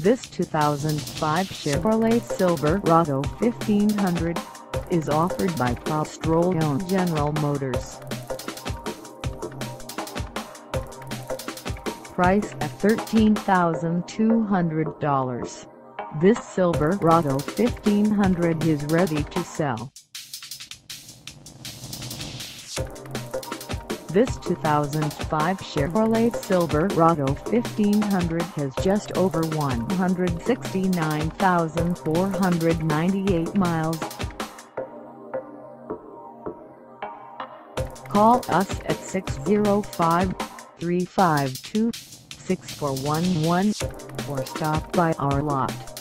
This 2005 Chevrolet Silverado 1500 is offered by Prostrollo General Motors. Price at $13,200. This Silverado 1500 is ready to sell. This 2005 Chevrolet Silverado 1500 has just over 169,498 miles. Call us at 605-352-6411 or stop by our lot.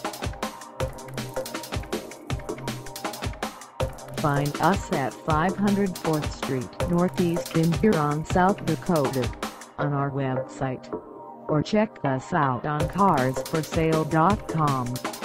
Find us at 504th Street Northeast in Huron, South Dakota on our website or check us out on carsforsale.com.